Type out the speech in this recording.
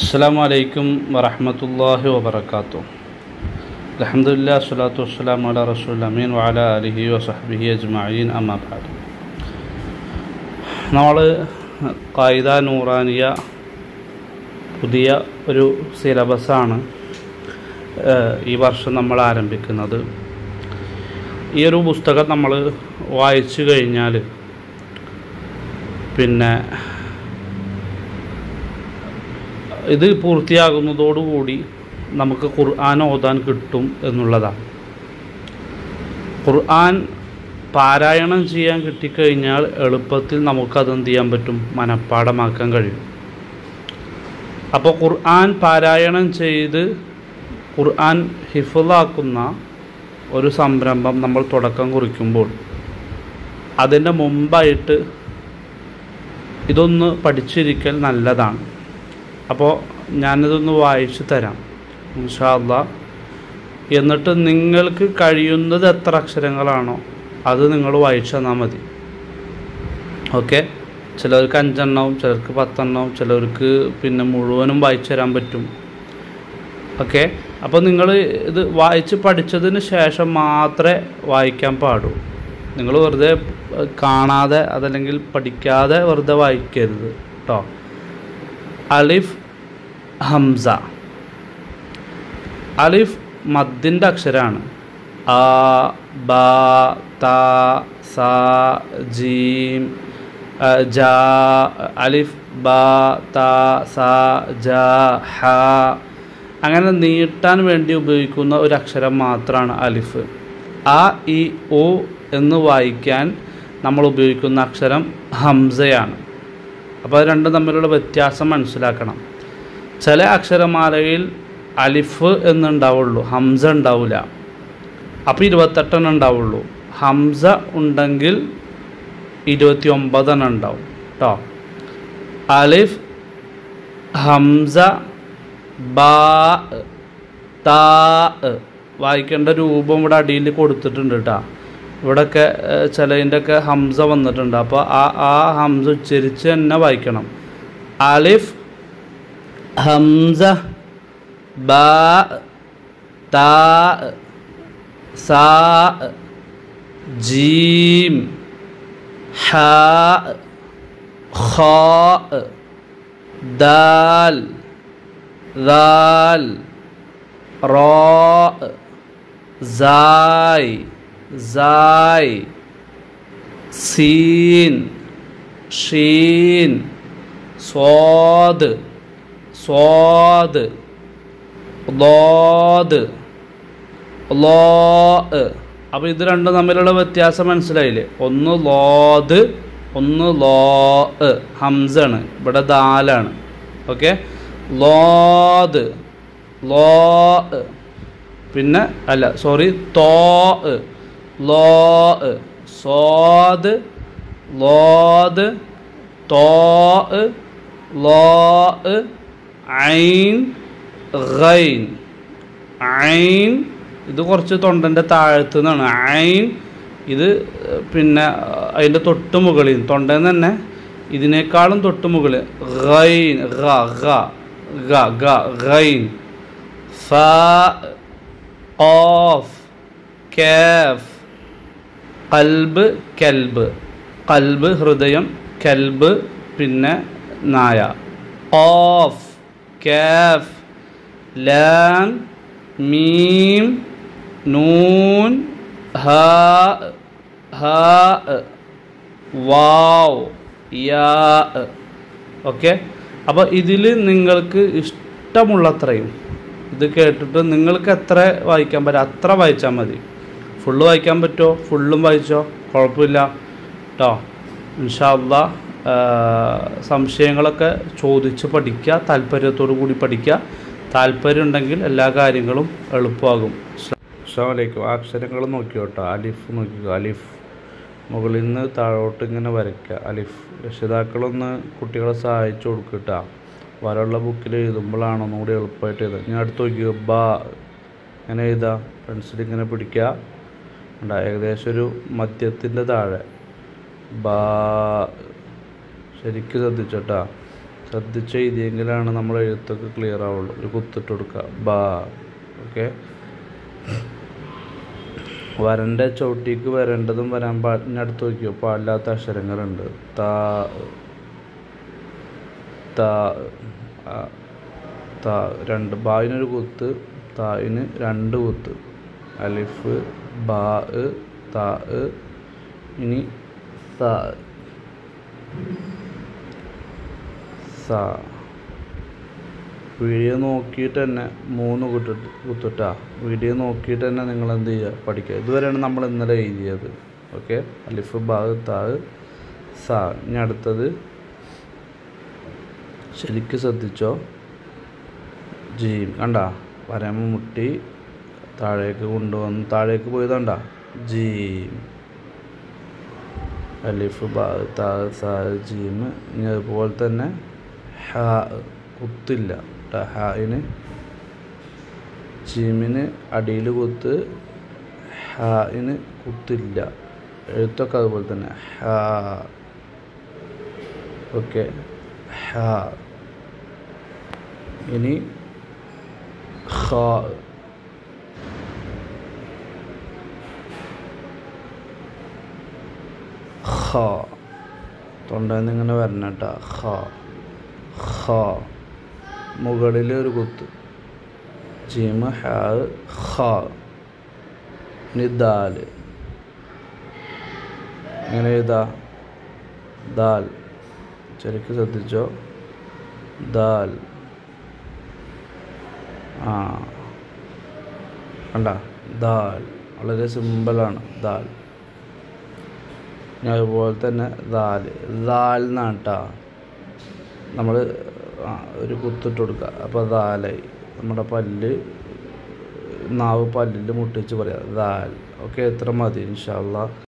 അസ്സാം വലൈക്കും വറഹമത്തല്ലാഹി വബർക്കാത്തു അലഹമുല്ലാ സ്വലാത്തു വസ്സലാം അല റസൂൽ അമീൻ വാല അലിഹി വസഹബിഹി അജ്മീൻ അമ്മാബാദ് നമ്മൾ കായിദ നൂറാനിയ പുതിയ ഒരു സിലബസാണ് ഈ വർഷം നമ്മൾ ആരംഭിക്കുന്നത്. ഈ ഒരു പുസ്തകം നമ്മൾ വായിച്ചു കഴിഞ്ഞാൽ പിന്നെ ഇത് പൂർത്തിയാകുന്നതോടുകൂടി നമുക്ക് ഖുർആൻ ഓതാൻ കിട്ടും എന്നുള്ളതാണ്. ഖുർആൻ പാരായണം ചെയ്യാൻ കിട്ടിക്കഴിഞ്ഞാൽ എളുപ്പത്തിൽ നമുക്കതെന്ത് ചെയ്യാൻ പറ്റും? മനഃപ്പാടമാക്കാൻ കഴിയും. അപ്പോൾ ഖുർആൻ പാരായണം ചെയ്ത് ഖുർആൻ ഹിഫുലാക്കുന്ന ഒരു സംരംഭം നമ്മൾ തുടക്കം കുറിക്കുമ്പോൾ അതിന്റെ മുമ്പായിട്ട് ഇതൊന്ന് പഠിച്ചിരിക്കൽ നല്ലതാണ്. അപ്പോൾ ഞാനിതൊന്ന് വായിച്ചു തരാം. ഇൻഷാല്ല എന്നിട്ട് നിങ്ങൾക്ക് കഴിയുന്നത് എത്ര അക്ഷരങ്ങളാണോ അത് നിങ്ങൾ വായിച്ചു തന്നാൽ മതി. ഓക്കെ? ചിലർക്ക് അഞ്ചെണ്ണവും ചിലർക്ക് പത്തെണ്ണവും ചിലർക്ക് പിന്നെ മുഴുവനും വായിച്ചു തരാൻ പറ്റും. ഓക്കെ? അപ്പോൾ നിങ്ങൾ ഇത് വായിച്ച് പഠിച്ചതിന് ശേഷം മാത്രമേ വായിക്കാൻ പാടൂ നിങ്ങൾ വെറുതെ കാണാതെ അതല്ലെങ്കിൽ പഠിക്കാതെ വെറുതെ വായിക്കരുത് കേട്ടോ അലിഫ് ഹംസ. അലിഫ് മദ്ദിന്റെ അക്ഷരമാണ് ആ ബ ത സ ജീം ജ അലിഫ് ബ ത സ ജ ഹ. അങ്ങനെ നീട്ടാൻ വേണ്ടി ഉപയോഗിക്കുന്ന ഒരു അക്ഷരം മാത്രമാണ് അലിഫ്. ആ ഇ ഒ എന്ന് വായിക്കാൻ നമ്മൾ ഉപയോഗിക്കുന്ന അക്ഷരം ഹംസയാണ്. അപ്പോൾ അത് രണ്ടും തമ്മിലുള്ള വ്യത്യാസം മനസ്സിലാക്കണം. ചില അക്ഷരമാലയിൽ അലിഫ് എന്നുണ്ടാവുള്ളൂ ഹംസ ഉണ്ടാവില്ല അപ്പോൾ ഇരുപത്തെട്ടെണ്ണം ഉണ്ടാവുള്ളൂ. ഹംസ ഉണ്ടെങ്കിൽ ഇരുപത്തി ഒമ്പതെണ്ണം ഉണ്ടാവും കേട്ടോ അലിഫ് ഹംസ ബാ താ വായിക്കേണ്ട രൂപം ഇവിടെ അടിയിൽ കൊടുത്തിട്ടുണ്ട് കേട്ടോ ഇവിടെയൊക്കെ ചിലതിന്റെയൊക്കെ ഹംസ വന്നിട്ടുണ്ട്. അപ്പോൾ ആ ആ ഹംസ ഉച്ചരിച്ച് തന്നെ വായിക്കണം. അലിഫ് ഹംസ ബാ താ സാ ജീം ഹ ഖ ദാൽ ദാൽ റോ സായ് സായ് സീൻ ഷീൻ സ്വാദ് സ്വാദ് ലോദ് ലോ അപ്പോൾ ഇത് രണ്ടും തമ്മിലുള്ള വ്യത്യാസം മനസ്സിലായില്ലേ? ഒന്ന് ലോദ് ഒന്ന് ലോ ഹംസാണ്. ഇവിടെ ദാലാണ്. ഓക്കെ? ലോദ് ലോ പിന്നെ അല്ല സോറി തോ. ലോ സോദ്. ലോദ് തോ. ലോ ഐൻ ഖൈൻ ഐൻ ഇത് കുറച്ച് തൊണ്ടന്റെ താഴത്തു നിന്നാണ് ഐൻ ഇത് പിന്നെ അതിന്റെ തൊട്ട് മുകളിൽ തൊണ്ടയിൽ തന്നെ ഇതിനേക്കാളും തൊട്ട് മുകളിൽ. ഗൈൻ ഗ ഗ ഗ ഗ ഗൈൻ. ഫ ഓഫ് കാഫ്. കൽബ് കൽബ്. കൽബ് ഹൃദയം കൽബ് പിന്നെ നായ. ഓഫ്. കാഫ് لام ميم نون هاء هاء വാവ് യാ ഓക്കെ അപ്പോൾ ഇതിൽ നിങ്ങൾക്ക് ഇഷ്ടമുള്ളത്രയും ഇത് കേട്ടിട്ട് നിങ്ങൾക്ക് എത്ര വായിക്കാൻ പറ്റും? അത്ര വായിച്ചാൽ മതി. ഫുള്ള് വായിക്കാൻ പറ്റുമോ? ഫുള്ളും വായിച്ചോ? കുഴപ്പമില്ല. കേട്ടോ ഇൻഷാല്ല സംശയങ്ങളൊക്കെ ചോദിച്ച് പഠിക്കുക താല്പര്യത്തോടു കൂടി പഠിക്കുക. താല്പര്യം ഉണ്ടെങ്കിൽ എല്ലാ കാര്യങ്ങളും എളുപ്പമാകും. അസ്സാമലൈക്കും അക്ഷരങ്ങൾ നോക്കിയോട്ടോ. അലിഫ് നോക്കിക്കോ. അലിഫ്. മുകളിൽ നിന്ന് താഴോട്ട് ഇങ്ങനെ വരയ്ക്കുക. അലിഫ്. രക്ഷിതാക്കളൊന്ന് കുട്ടികളെ സഹായിച്ചു കൊടുക്കുക വരയുള്ള ബുക്കിൽ എഴുതുമ്പോഴാണ് ഒന്നുകൂടി എളുപ്പമായിട്ട് എഴുതുക. ഞാൻ അടുത്ത് നോക്കിയോ ബാ. ഇങ്ങനെ എഴുതുക. പെൻസിൽ ഇങ്ങനെ പിടിക്കുക. ഉണ്ടാ ഏകദേശം ഒരു മദ്യത്തിന്റെ താഴെ. ബാ. ശരിക്കും ശ്രദ്ധിച്ചോട്ടാ. ശ്രദ്ധിച്ച് എഴുതിയെങ്കിലാണ് നമ്മൾ എഴുത്തൊക്കെ ക്ലിയർ ആവുള്ളൂ. ഒരു കുത്തിട്ട് കൊടുക്കുക ബാ. ഓക്കെ? വരന്റെ ചവിട്ടിക്ക് വരേണ്ടതും വരാൻ പാടിനടുത്ത് നോക്കിയോ? പാടില്ലാത്ത അക്ഷരങ്ങളുണ്ട്. താ താ താ. രണ്ട് ബായിനൊരു കുത്ത് തായിന് രണ്ട് കുത്ത്. അലിഫ് ബാ താ ഇനി സാ. സാ. വീഡിയോ നോക്കിയിട്ട് തന്നെ മൂന്ന് കുത്തിട്ട് കുത്തിട്ടാ. വീഡിയോ നോക്കിയിട്ട് തന്നെ നിങ്ങൾ എന്ത് ചെയ്യുക പഠിക്കുക ഇതുവരെയാണ് നമ്മൾ ഇന്നലെ എഴുതിയത്. ഓക്കെ? അലിഫ് ബാഗ് താ സ. ഇനി അടുത്തത്. ശരിക്ക് ശ്രദ്ധിച്ചോ? ജീം. കണ്ട? വരമ മുട്ടി താഴേക്ക് കൊണ്ടുവന്ന് താഴേക്ക് പോയതണ്ട ജീം. അലിഫ് ബാഗ് താ സ ജീം ഇനി അതുപോലെ തന്നെ ഹ കുത്തില്ല. ഹായിന് ജീമിന് അടിയിൽ കുത്ത് ഹായിന് കുത്തില്ല. എഴുത്തൊക്കെ അതുപോലെ തന്നെ. ഹാ ഓക്കെ. ഹാ ഇനി ഖാ ഖാ തൊണ്ടയിൽ നിന്ന് ഇങ്ങനെ വരണം കേട്ടോ ഖാ ഖാ. മുകളിലെ ഒരു കുത്ത്. ജീമ ഹാ ഖാ. ഇനി ദാൽ എഴുതാ? ദാൽ. ശരിക്കും ശ്രദ്ധിച്ചോ? ദാൽ. ആ. കണ്ട? ദാൽ. വളരെ സിമ്പിളാണ്. ദാൽ. അതുപോലെ തന്നെ ദാൽ. ദാൽ എന്നാണ് കേട്ടോ നമ്മൾ ഒരു കുത്തിട്ട് കൊടുക്കുക അപ്പോൾ ദാലായി നമ്മുടെ പല്ല് നാവ് പല്ലിൽ മുട്ടിച്ച് പറയുക ദാൽ. ഓക്കെ എത്ര മതി ഇൻഷാല്ല